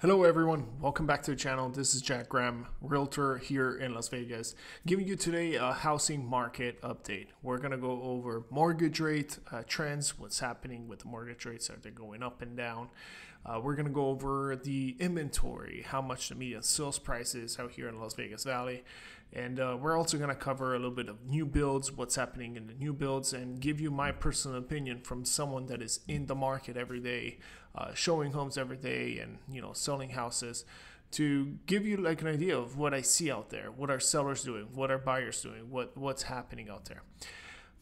Hello everyone, welcome back to the channel. This is Jack Graham, realtor here in Las Vegas, giving you today a housing market update. We're going to go over mortgage rate uh, trends, what's happening with the mortgage rates, are they going up and down? Uh, we're going to go over the inventory, how much the median sales price is out here in Las Vegas Valley, and uh, we're also going to cover a little bit of new builds, what's happening in the new builds, and give you my personal opinion from someone that is in the market every day, uh, showing homes every day, and you know selling houses to give you like an idea of what I see out there, what are sellers doing, what are buyers doing, what what's happening out there.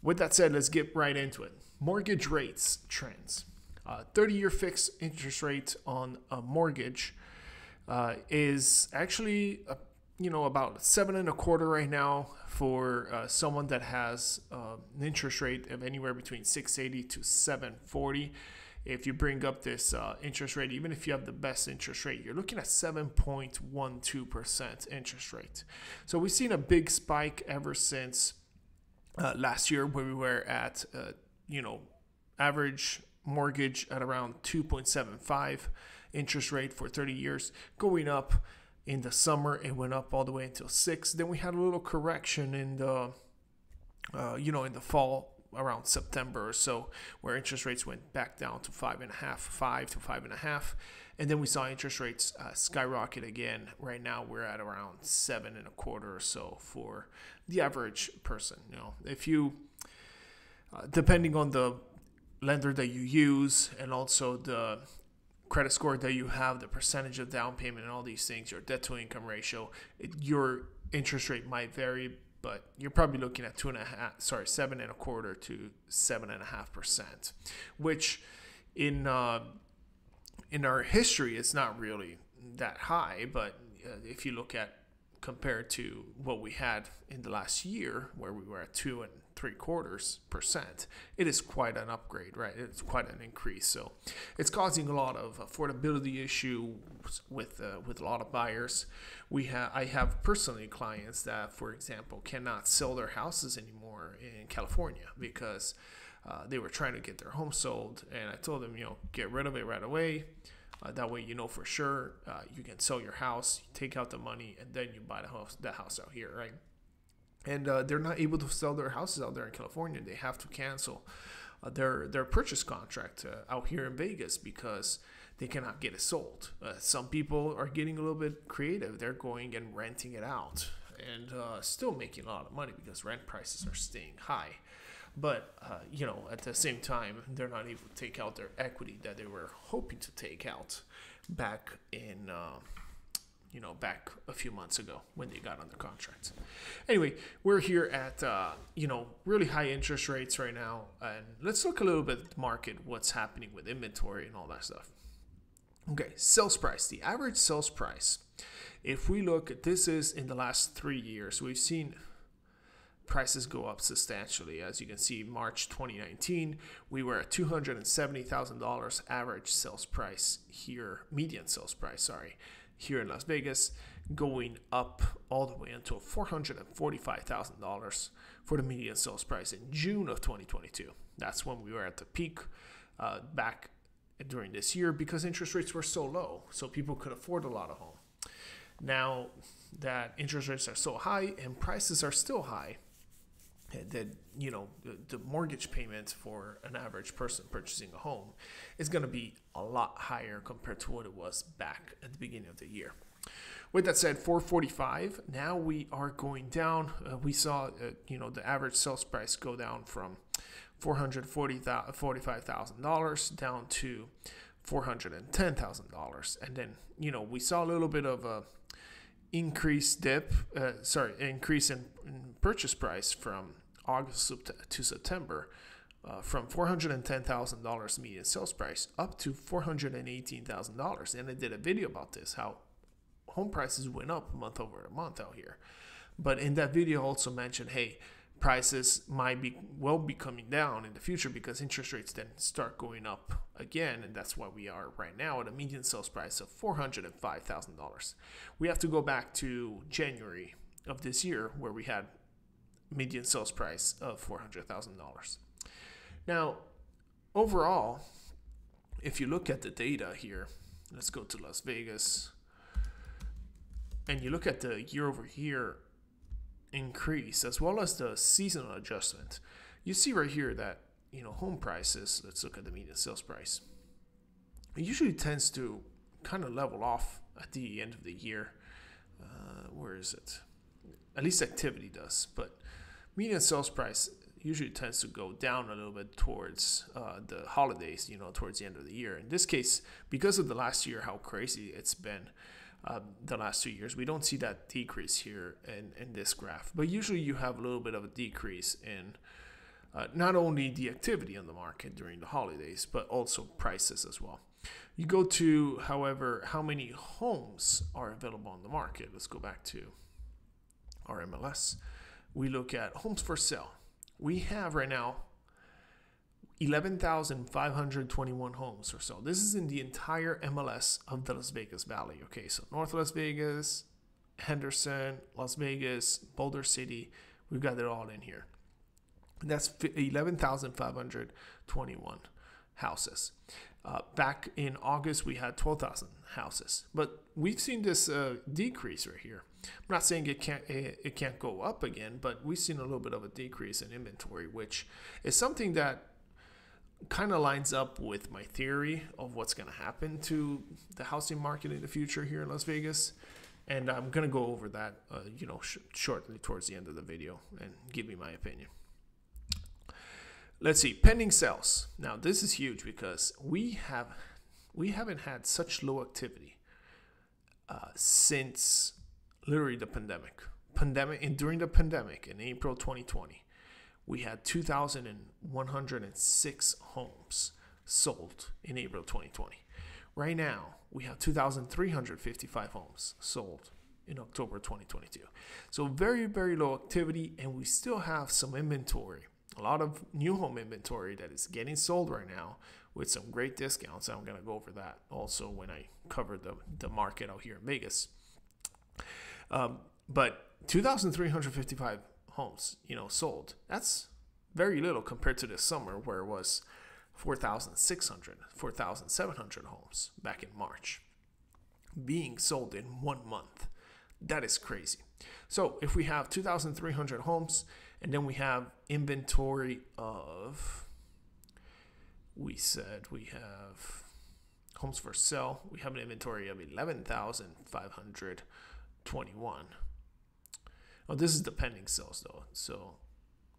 With that said, let's get right into it. Mortgage rates trends. 30-year fixed interest rate on a mortgage uh, is actually a, you know about seven and a quarter right now for uh, someone that has uh, an interest rate of anywhere between 680 to 740 if you bring up this uh, interest rate, even if you have the best interest rate, you're looking at 7.12% interest rate. So we've seen a big spike ever since uh, last year, where we were at, uh, you know, average mortgage at around 2.75 interest rate for 30 years, going up in the summer. It went up all the way until six. Then we had a little correction in the, uh, you know, in the fall around September or so, where interest rates went back down to five and a half, five to five and a half, and then we saw interest rates uh, skyrocket again. Right now, we're at around seven and a quarter or so for the average person. You know, if you, uh, depending on the lender that you use and also the credit score that you have, the percentage of down payment, and all these things, your debt to income ratio, it, your interest rate might vary, but you're probably looking at two and a half, sorry, seven and a quarter to seven and a half percent, which in uh, in our history it's not really that high. But uh, if you look at compared to what we had in the last year, where we were at two and three quarters percent, it is quite an upgrade, right? It's quite an increase. So it's causing a lot of affordability issue with uh, with a lot of buyers. We have I have personally clients that, for example, cannot sell their houses anymore in California because uh, they were trying to get their home sold, and I told them, you know, get rid of it right away. Uh, that way, you know for sure uh, you can sell your house, take out the money, and then you buy the house, the house out here, right? And uh, they're not able to sell their houses out there in California. They have to cancel uh, their their purchase contract uh, out here in Vegas because they cannot get it sold. Uh, some people are getting a little bit creative. They're going and renting it out and uh, still making a lot of money because rent prices are staying high. But uh, you know, at the same time, they're not able to take out their equity that they were hoping to take out back in you know, back a few months ago when they got under contract. Anyway, we're here at, uh, you know, really high interest rates right now. And let's look a little bit at the market, what's happening with inventory and all that stuff. Okay, sales price, the average sales price. If we look, this is in the last three years, we've seen prices go up substantially. As you can see, March 2019, we were at $270,000 average sales price here, median sales price, sorry here in Las Vegas, going up all the way until $445,000 for the median sales price in June of 2022. That's when we were at the peak uh, back during this year because interest rates were so low, so people could afford a lot of home. Now that interest rates are so high and prices are still high, that you know the, mortgage payment for an average person purchasing a home is going to be a lot higher compared to what it was back at the beginning of the year. With that said 445 now we are going down. Uh, we saw uh, you know the average sales price go down from $445,000 down to $410,000 and then you know we saw a little bit of a increase dip uh, sorry increase in, in purchase price from August to September uh, from $410,000 median sales price up to $418,000. And I did a video about this, how home prices went up month over month out here. But in that video, I also mentioned, hey, prices might be will be coming down in the future because interest rates then start going up again and that's why we are right now at a median sales price of $405,000. We have to go back to January of this year where we had median sales price of $400,000. Now, overall, if you look at the data here, let's go to Las Vegas. And you look at the year over year increase as well as the seasonal adjustment. You see right here that, you know, home prices, let's look at the median sales price. It usually tends to kind of level off at the end of the year. Uh, where is it? At least activity does, but median sales price usually tends to go down a little bit towards uh, the holidays, you know, towards the end of the year. In this case, because of the last year, how crazy it's been, uh, the last two years, we don't see that decrease here in, in this graph. But usually you have a little bit of a decrease in uh, not only the activity on the market during the holidays, but also prices as well. You go to, however, how many homes are available on the market. Let's go back to our MLS. We look at homes for sale we have right now 11,521 homes or so. This is in the entire MLS of the Las Vegas Valley. Okay, so North Las Vegas, Henderson, Las Vegas, Boulder City, we've got it all in here. That's 11,521 houses. Uh, back in August, we had 12,000 houses, but we've seen this uh, decrease right here. I'm not saying it can't it, it can't go up again, but we've seen a little bit of a decrease in inventory, which is something that kind of lines up with my theory of what's going to happen to the housing market in the future here in Las Vegas. And I'm going to go over that, uh, you know, sh- shortly towards the end of the video and give you my opinion. Let's see, pending sales. Now this is huge because we have we haven't had such low activity uh, since literally the pandemic. Pandemic and during the pandemic in April 2020, we had 2,106 homes sold in April 2020. Right now, we have 2,355 homes sold in October 2022. So very, very low activity, and we still have some inventory a lot of new home inventory that is getting sold right now with some great discounts. I'm going to go over that also when I cover the, the market out here in Vegas. Um, but 2,355 homes, you know, sold. That's very little compared to this summer where it was 4,600, 4,700 homes back in March being sold in one month. That is crazy. So if we have 2,300 homes and then we have inventory of, we said we have homes for sale. We have an inventory of 11,521. Oh, this is the pending sales though. So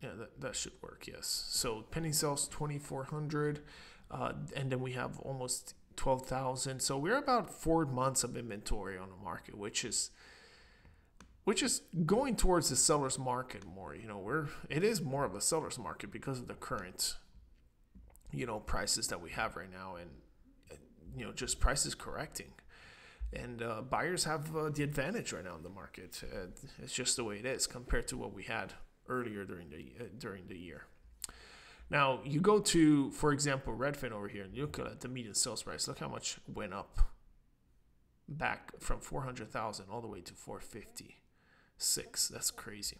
yeah, that, that should work, yes. So pending sales 2,400. Uh, and then we have almost 12,000. So we're about four months of inventory on the market, which is which is going towards the seller's market more. You know, we're it is more of a seller's market because of the current, you know, prices that we have right now, and you know, just prices correcting, and uh, buyers have uh, the advantage right now in the market. It's just the way it is compared to what we had earlier during the uh, during the year. Now you go to, for example, Redfin over here, and you look at the median sales price. Look how much went up back from 400,000 all the way to 450 six. That's crazy.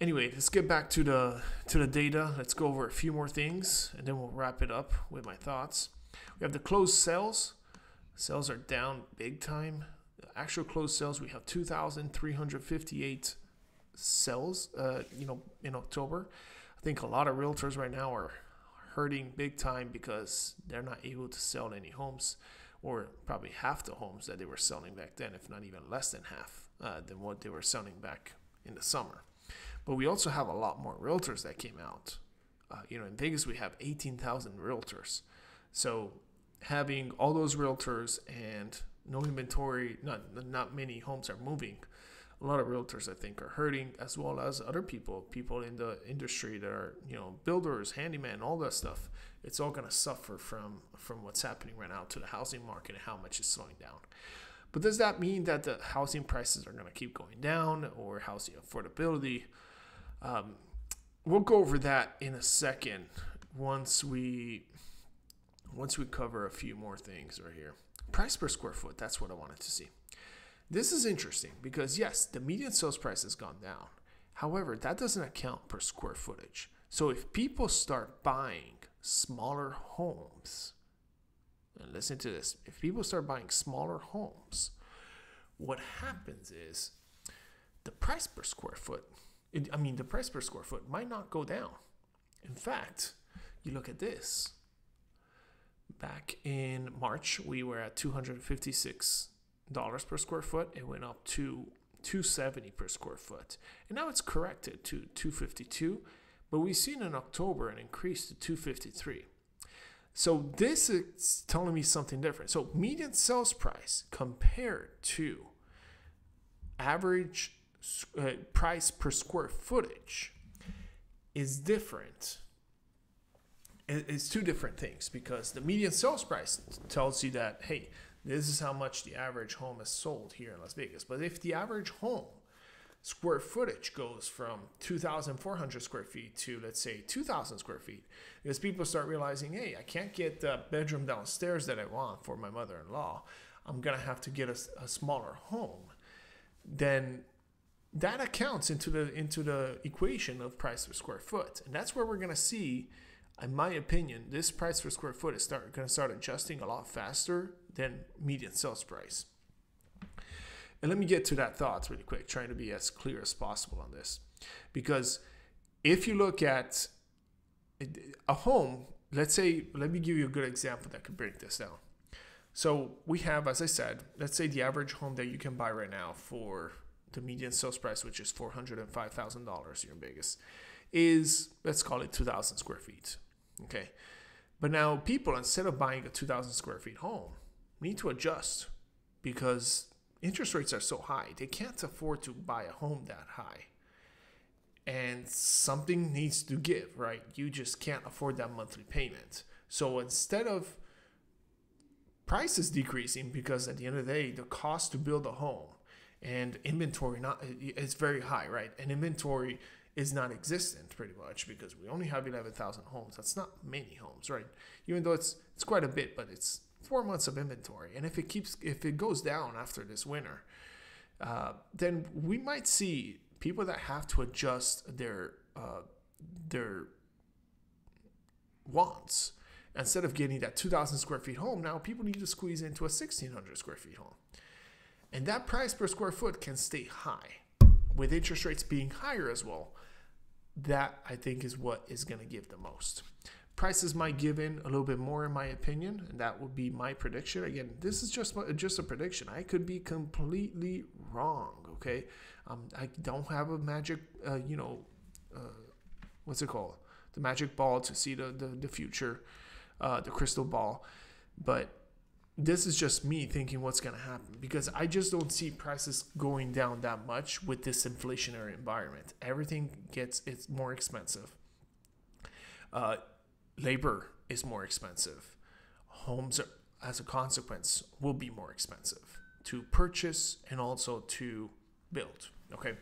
Anyway, let's get back to the to the data. Let's go over a few more things, and then we'll wrap it up with my thoughts. We have the closed sales. Sales are down big time. The actual closed sales, we have 2,358 sales. Uh, you know, in October. I think a lot of realtors right now are hurting big time because they're not able to sell any homes, or probably half the homes that they were selling back then, if not even less than half uh, than what they were selling back in the summer. But we also have a lot more realtors that came out. Uh, you know, in Vegas, we have 18,000 realtors. So having all those realtors and no inventory, not, not many homes are moving. A lot of realtors, I think, are hurting, as well as other people, people in the industry that are, you know, builders, handyman, all that stuff. It's all going to suffer from from what's happening right now to the housing market and how much is slowing down. But does that mean that the housing prices are going to keep going down or housing affordability? Um, we'll go over that in a second once we once we cover a few more things right here. Price per square foot, that's what I wanted to see. This is interesting because yes, the median sales price has gone down. However, that doesn't account per square footage. So if people start buying smaller homes, and listen to this, if people start buying smaller homes, what happens is the price per square foot, I mean, the price per square foot might not go down. In fact, you look at this. Back in March, we were at $256 per square foot. It went up to 270 per square foot. And now it's corrected to 252, but we've seen in October an increase to 253. So this is telling me something different. So median sales price compared to average uh, price per square footage is different. It's two different things because the median sales price tells you that, hey, this is how much the average home is sold here in Las Vegas. But if the average home square footage goes from 2,400 square feet to, let's say, 2,000 square feet, because people start realizing, hey, I can't get the bedroom downstairs that I want for my mother in law, I'm going to have to get a, a smaller home, then that accounts into the into the equation of price per square foot. And that's where we're going to see in my opinion this price per square foot is start going to start adjusting a lot faster than median sales price and let me get to that thoughts really quick trying to be as clear as possible on this because if you look at a home let's say let me give you a good example that could break this down so we have as i said let's say the average home that you can buy right now for the median sales price, which is four hundred and five thousand dollars here in Vegas, is let's call it two thousand square feet. Okay, but now people instead of buying a two thousand square feet home need to adjust because interest rates are so high they can't afford to buy a home that high. And something needs to give, right? You just can't afford that monthly payment. So instead of prices decreasing, because at the end of the day, the cost to build a home and inventory not it's very high, right? And inventory is non-existent pretty much because we only have 11,000 homes. That's not many homes, right? Even though it's it's quite a bit, but it's four months of inventory. And if it keeps if it goes down after this winter, uh, then we might see people that have to adjust their uh, their wants instead of getting that 2,000 square feet home. Now people need to squeeze into a 1,600 square feet home. And that price per square foot can stay high with interest rates being higher as well. That I think is what is going to give the most. Prices might give in a little bit more, in my opinion, and that would be my prediction. Again, this is just just a prediction. I could be completely wrong. Okay, um, I don't have a magic, uh, you know, uh, what's it called, the magic ball to see the the, the future, uh, the crystal ball, but this is just me thinking what's going to happen because I just don't see prices going down that much with this inflationary environment. Everything gets it's more expensive. Uh, labor is more expensive. Homes, are, as a consequence, will be more expensive to purchase and also to build. Okay,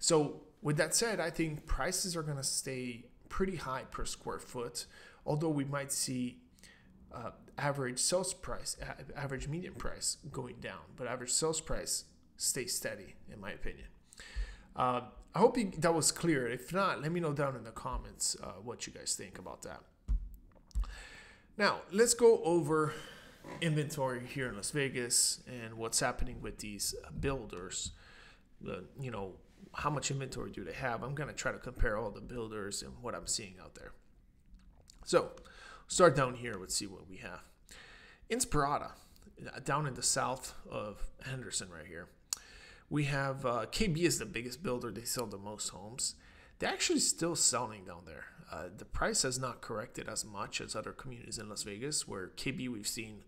so with that said, I think prices are going to stay pretty high per square foot, although we might see uh, average sales price, average median price going down, but average sales price stays steady, in my opinion. Uh, I hope you, that was clear. If not, let me know down in the comments uh, what you guys think about that. Now, let's go over inventory here in Las Vegas and what's happening with these builders. The, you know, how much inventory do they have? I'm going to try to compare all the builders and what I'm seeing out there. So, Start down here. Let's see what we have. Inspirada, down in the south of Henderson, right here. We have uh, KB is the biggest builder. They sell the most homes. They're actually still selling down there. Uh, the price has not corrected as much as other communities in Las Vegas, where KB we've seen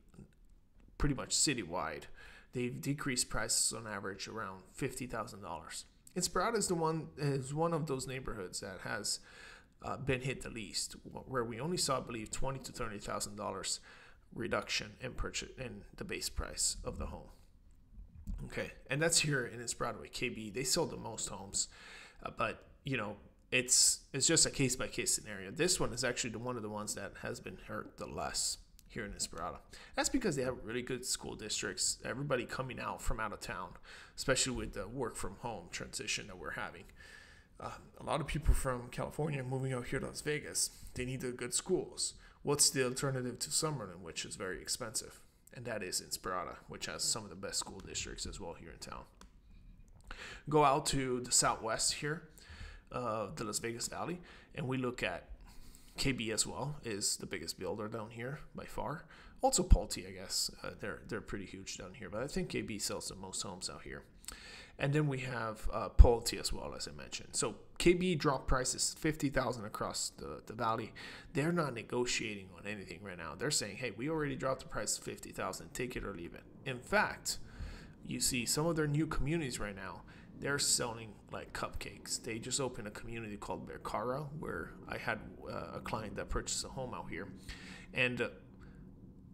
pretty much citywide. They've decreased prices on average around fifty thousand dollars. Inspirada is the one is one of those neighborhoods that has uh, been hit the least, where we only saw, I believe, twenty to thirty thousand dollars reduction in purchase in the base price of the home. Okay, and that's here in its Broadway KB. They sold the most homes, uh, but you know it's it's just a case by case scenario. This one is actually the one of the ones that has been hurt the less here in Inspirada. That's because they have really good school districts. Everybody coming out from out of town, especially with the work from home transition that we're having uh, a lot of people from California moving out here to Las Vegas. They need the good schools. what's the alternative to Summerlin, which is very expensive? And that is Inspirada, which has some of the best school districts as well here in town. Go out to the southwest here, uh, the Las Vegas Valley, and we look at KB as well is the biggest builder down here by far. Also Pulte, I guess. Uh, they're they're pretty huge down here, but I think KB sells the most homes out here. And then we have uh, as well, as I mentioned. So KB dropped prices fifty thousand across the, the valley. They're not negotiating on anything right now. They're saying, "Hey, we already dropped the price to fifty thousand. Take it or leave it." In fact, you see some of their new communities right now. They're selling like cupcakes. They just opened a community called Bercara, where I had uh, a client that purchased a home out here, and uh,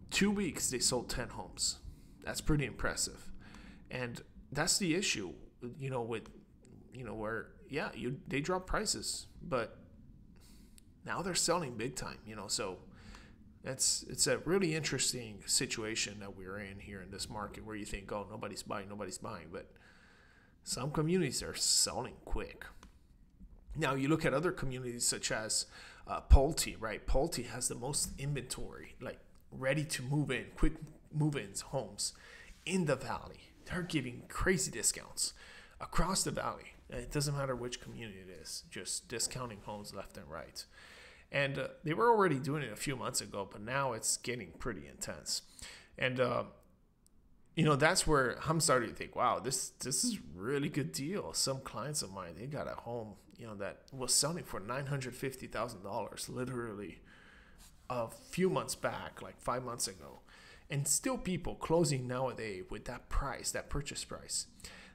two weeks they sold ten homes. That's pretty impressive, and that's the issue, you know, with you know where yeah, you they drop prices, but now they're selling big time, you know, so it's it's a really interesting situation that we're in here in this market where you think, oh, nobody's buying, nobody's buying, but some communities are selling quick. Now you look at other communities such as uh, Pulte, right? Pulte has the most inventory, like ready to move in, quick move-ins homes in the valley they're giving crazy discounts across the valley. It doesn't matter which community it is, just discounting homes left and right. And uh, they were already doing it a few months ago, but now it's getting pretty intense. And uh, you know that's where I'm starting to think, wow, this this is really good deal. Some clients of mine, they got a home, you know, that was selling for nine hundred fifty thousand dollars, literally a few months back, like five months ago and still people closing nowadays with that price, that purchase price,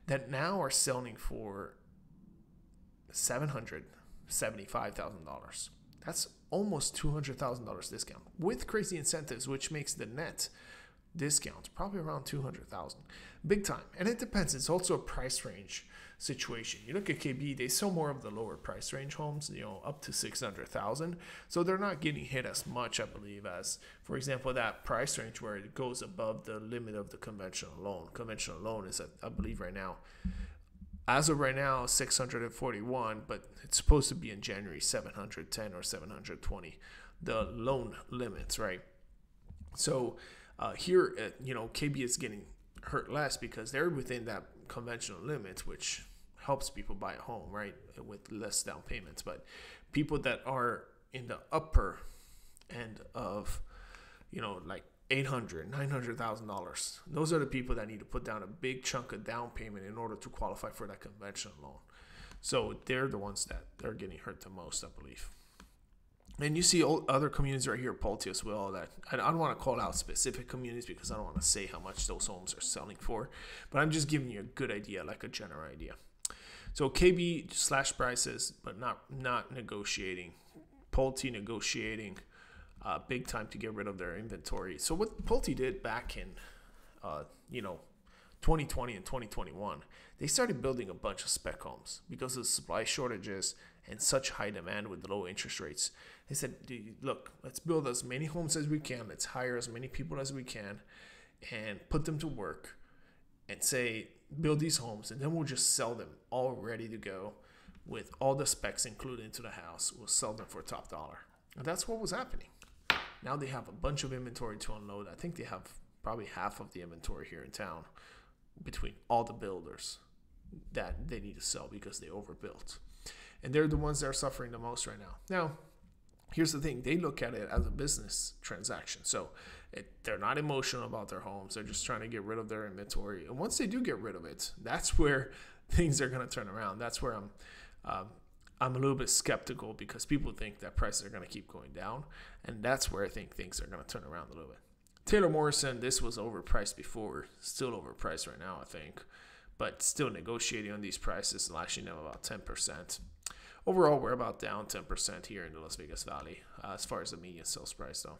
that now are selling for seven hundred seventy-five thousand dollars. That's almost two hundred thousand dollars discount with crazy incentives, which makes the net discount probably around two hundred thousand, big time. And it depends. It's also a price range situation. You look at KB, they sell more of the lower price range homes, you know, up to 600,000. So they're not getting hit as much, I believe, as, for example, that price range where it goes above the limit of the conventional loan. Conventional loan is, I believe, right now, as of right now, 641, but it's supposed to be in January 710 or 720, the loan limits, right? So uh, here, uh, you know, KB is getting hurt less because they're within that conventional limits, which helps people buy a home, right, with less down payments. But people that are in the upper end of, you know, like 800 $900,000, those are the people that need to put down a big chunk of down payment in order to qualify for that conventional loan. So they're the ones that they're getting hurt the most, I believe. And you see all other communities right here, Pulte as well. That I don't want to call out specific communities because I don't want to say how much those homes are selling for, but I'm just giving you a good idea, like a general idea. So KB slash prices, but not not negotiating. Pulte negotiating, uh, big time to get rid of their inventory. So what Pulte did back in, uh, you know, 2020 and 2021, they started building a bunch of spec homes because of supply shortages and such high demand with low interest rates. They said, look, let's build as many homes as we can, let's hire as many people as we can, and put them to work and say, build these homes, and then we'll just sell them all ready to go with all the specs included into the house. We'll sell them for top dollar. And that's what was happening. Now they have a bunch of inventory to unload. I think they have probably half of the inventory here in town between all the builders that they need to sell because they overbuilt. And they're the ones that are suffering the most right now. Now, here's the thing they look at it as a business transaction. So it, they're not emotional about their homes. They're just trying to get rid of their inventory. And once they do get rid of it, that's where things are going to turn around. That's where I'm. Um, I'm a little bit skeptical because people think that prices are going to keep going down, and that's where I think things are going to turn around a little bit. Taylor Morrison, this was overpriced before, still overpriced right now, I think, but still negotiating on these prices, lashing them about 10%. Overall, we're about down 10% here in the Las Vegas Valley uh, as far as the median sales price, though.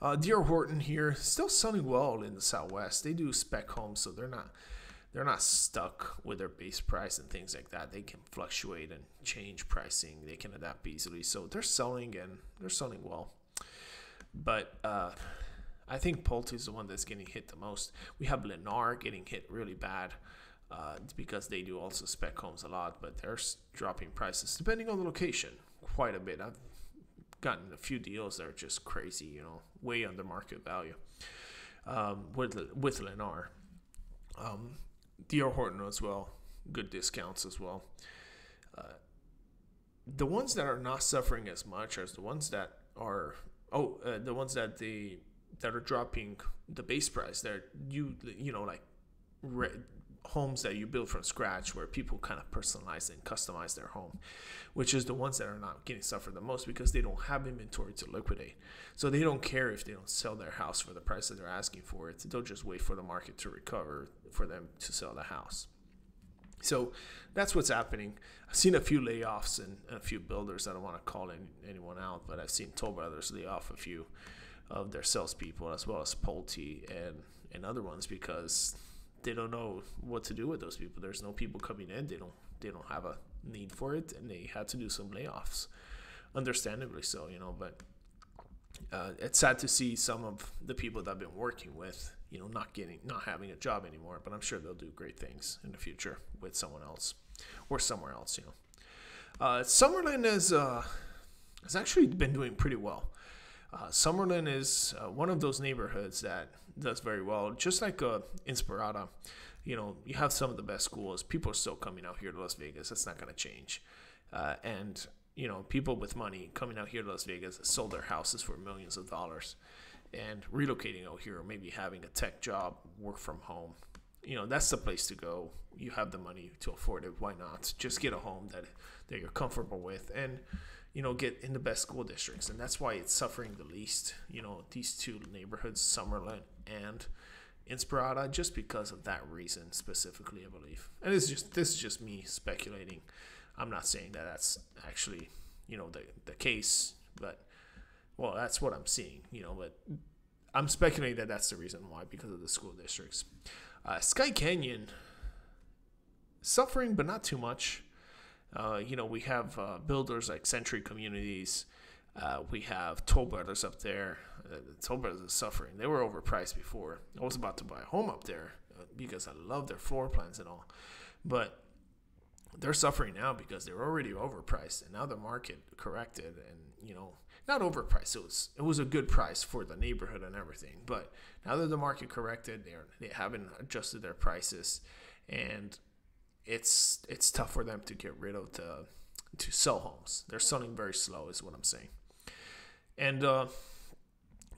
Uh, D.R. Horton here still selling well in the Southwest. They do spec homes, so they're not they're not stuck with their base price and things like that. They can fluctuate and change pricing. They can adapt easily, so they're selling and they're selling well. But uh, I think Pulte is the one that's getting hit the most. We have Lennar getting hit really bad uh, because they do also spec homes a lot, but they're dropping prices depending on the location quite a bit. I've gotten a few deals that are just crazy, you know, way under market value um, with with Lennar. Um. Horton as well, good discounts as well. Uh, the ones that are not suffering as much as the ones that are oh uh, the ones that they that are dropping the base price. They're you you know like re- homes that you build from scratch where people kind of personalize and customize their home, which is the ones that are not getting suffered the most because they don't have inventory to liquidate. So they don't care if they don't sell their house for the price that they're asking for it. They'll just wait for the market to recover for them to sell the house. So that's what's happening. I've seen a few layoffs and a few builders. I don't want to call any, anyone out, but I've seen Toll Brothers lay off a few of their salespeople as well as Pulte and, and other ones because they don't know what to do with those people. There's no people coming in. They don't they don't have a need for it, and they had to do some layoffs, understandably so, you know. But uh, it's sad to see some of the people that I've been working with, you know, not getting not having a job anymore. But I'm sure they'll do great things in the future with someone else or somewhere else, you know. Uh, Summerlin has uh, has actually been doing pretty well. Uh, Summerlin is uh, one of those neighborhoods that does very well. Just like uh, Inspirada, you know, you have some of the best schools. People are still coming out here to Las Vegas. That's not going to change. Uh, and you know, people with money coming out here to Las Vegas sold their houses for millions of dollars, and relocating out here, or maybe having a tech job, work from home. You know, that's the place to go. You have the money to afford it. Why not? Just get a home that that you're comfortable with, and you know, get in the best school districts, and that's why it's suffering the least. You know, these two neighborhoods, Summerlin and Inspirada, just because of that reason specifically, I believe. And it's just this is just me speculating. I'm not saying that that's actually, you know, the the case, but well, that's what I'm seeing, you know. But I'm speculating that that's the reason why because of the school districts. Uh, Skye Canyon suffering, but not too much. Uh, you know, we have uh, builders like Century Communities. Uh, we have Toll Brothers up there. Uh, Toll Brothers is suffering. They were overpriced before. I was about to buy a home up there uh, because I love their floor plans and all. But they're suffering now because they're already overpriced and now the market corrected and, you know, not overpriced. It was it was a good price for the neighborhood and everything. But now that the market corrected, they're they haven't adjusted their prices and it's it's tough for them to get rid of the to sell homes. They're selling very slow, is what I'm saying. And uh,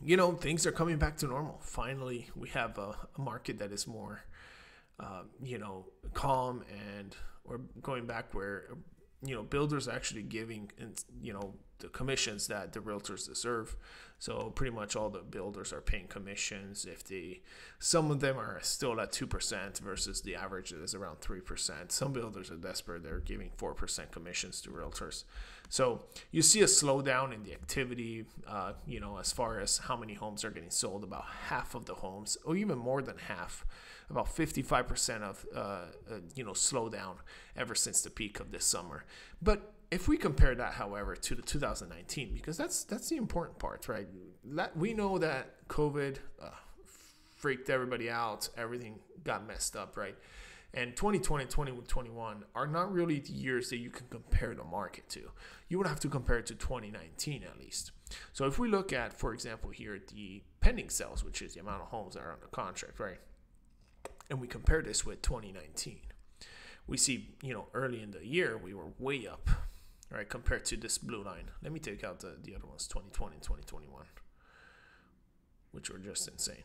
you know things are coming back to normal. Finally, we have a, a market that is more, uh, you know, calm, and we're going back where you know builders actually giving and you know the commissions that the realtors deserve. So pretty much all the builders are paying commissions. If they, some of them are still at two percent versus the average is around three percent. Some builders are desperate; they're giving four percent commissions to realtors. So you see a slowdown in the activity. Uh, you know, as far as how many homes are getting sold, about half of the homes, or even more than half, about 55% of uh, uh, you know slowdown ever since the peak of this summer. But if we compare that, however, to the 2019, because that's that's the important part, right? That, we know that COVID uh, freaked everybody out, everything got messed up, right? And 2020 2021 are not really the years that you can compare the market to. You would have to compare it to 2019 at least. So if we look at, for example, here the pending sales, which is the amount of homes that are under contract, right? And we compare this with 2019, we see, you know, early in the year we were way up right, compared to this blue line. Let me take out the, the other ones, 2020 and 2021, which were just insane.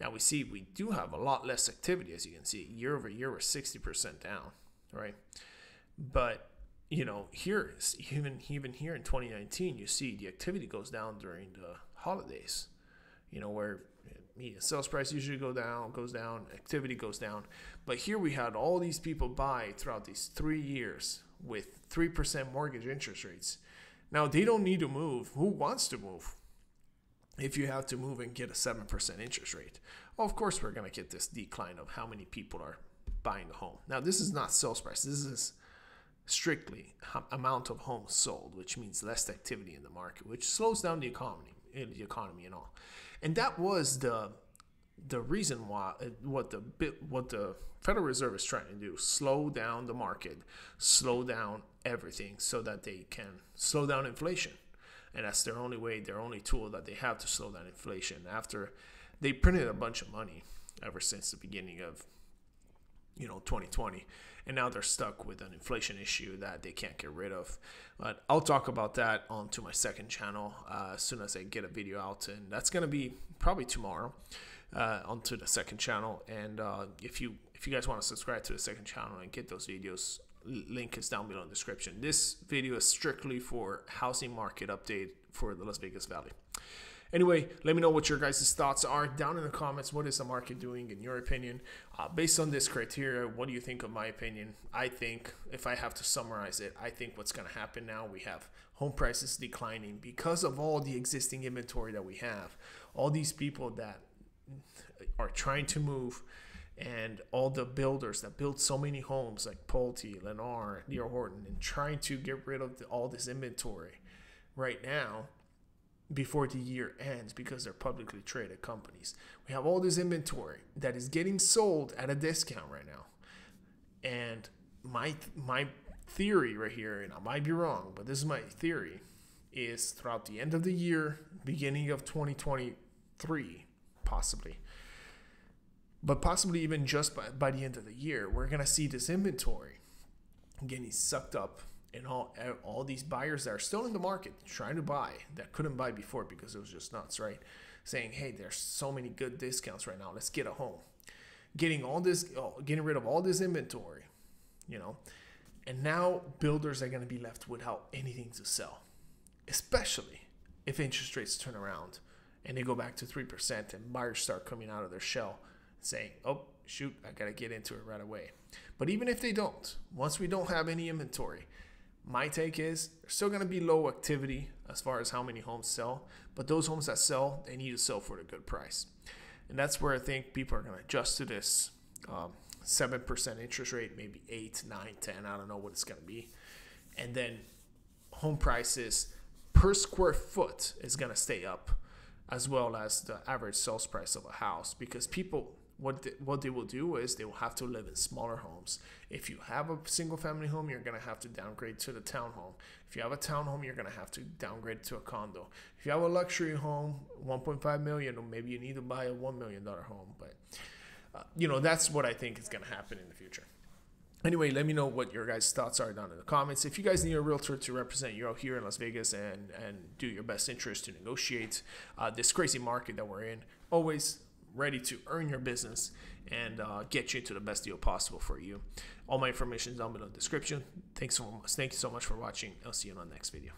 Now we see we do have a lot less activity, as you can see. Year over year, we're 60% down, right? But, you know, here, even, even here in 2019, you see the activity goes down during the holidays, you know, where sales price usually go down, goes down, activity goes down. But here we had all these people buy throughout these three years with 3% mortgage interest rates. Now, they don't need to move. Who wants to move? If you have to move and get a 7% interest rate. Well, of course, we're going to get this decline of how many people are buying a home. Now, this is not sales price. This is strictly amount of homes sold, which means less activity in the market, which slows down the economy, eh, the economy and all. And that was the the reason why uh, what the what the Federal Reserve is trying to do slow down the market, slow down everything so that they can slow down inflation. and that's their only way, their only tool that they have to slow down inflation. After they printed a bunch of money ever since the beginning of you know 2020 and now they're stuck with an inflation issue that they can't get rid of. But i'll talk about that onto my second channel uh, as soon as i get a video out and that's going to be probably tomorrow uh, onto the second channel. And uh, if you if you guys want to subscribe to the second channel and get those videos link is down below in the description. This video is strictly for housing market update for the las vegas valley Anyway, let me know what your guys' thoughts are down in the comments. What is the market doing in your opinion? Uh, based on this criteria, what do you think of my opinion? I think, if I have to summarize it, I think what's going to happen now, we have home prices declining because of all the existing inventory that we have. All these people that are trying to move and all the builders that built so many homes like Pulte, Lennar, D.R. Horton, and trying to get rid of the, all this inventory right now before the year ends because they're publicly traded companies. We have all this inventory that is getting sold at a discount right now. And my my theory right here, and I might be wrong, but this is my theory, is throughout the end of the year, beginning of 2023, possibly, but possibly even just by, by the end of the year, we're gonna see this inventory getting sucked up and all all these buyers that are still in the market trying to buy that couldn't buy before because it was just nuts, right? Saying, "Hey, there's so many good discounts right now. Let's get a home." Getting all this, oh, getting rid of all this inventory, you know, and now builders are going to be left without anything to sell, especially if interest rates turn around and they go back to three percent and buyers start coming out of their shell, saying, "Oh, shoot, I got to get into it right away." But even if they don't, once we don't have any inventory, my take is there's still going to be low activity as far as how many homes sell, but those homes that sell, they need to sell for a good price. And that's where I think people are going to adjust to this um, 7% interest rate, maybe 8, 9, 10, I don't know what it's going to be. And then home prices per square foot is going to stay up as well as the average sales price of a house because people what they, what they will do is they will have to live in smaller homes. If you have a single family home, you're going to have to downgrade to the townhome. If you have a townhome, you're going to have to downgrade to a condo. If you have a luxury home, 1.5 million, or maybe you need to buy a 1 million dollar home, but uh, you know, that's what I think is going to happen in the future. Anyway, let me know what your guys' thoughts are down in the comments. If you guys need a realtor to represent you out here in Las Vegas and, and do your best interest to negotiate uh, this crazy market that we're in, always ready to earn your business and uh, get you to the best deal possible for you. All my information is down below in the description. Thanks so much. Thank you so much for watching. I'll see you in the next video.